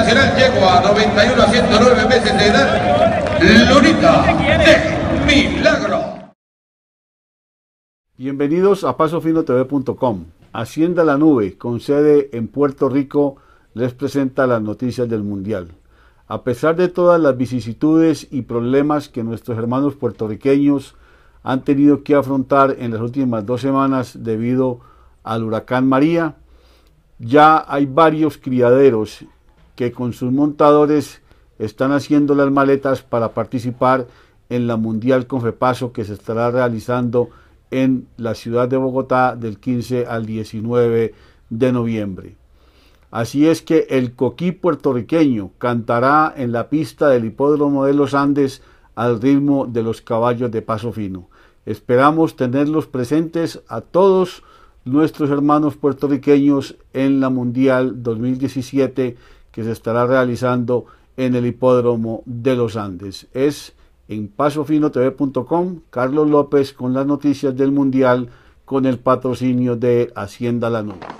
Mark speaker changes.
Speaker 1: Nacional Yegua, 91 a 109 meses de edad, de Milagro.
Speaker 2: Bienvenidos a PasoFinoTV.com. Hacienda La Nube, con sede en Puerto Rico, les presenta las noticias del Mundial. A pesar de todas las vicisitudes y problemas que nuestros hermanos puertorriqueños han tenido que afrontar en las últimas dos semanas debido al huracán María, ya hay varios criaderos que con sus montadores están haciendo las maletas para participar en la Mundial Confepaso que se estará realizando en la ciudad de Bogotá del 15 al 19 de noviembre. Así es que el coquí puertorriqueño cantará en la pista del hipódromo de los Andes al ritmo de los caballos de paso fino. Esperamos tenerlos presentes a todos nuestros hermanos puertorriqueños en la Mundial 2017 que se estará realizando en el hipódromo de los Andes. Es en pasofinotv.com, Carlos López con las noticias del Mundial con el patrocinio de Hacienda La Nube.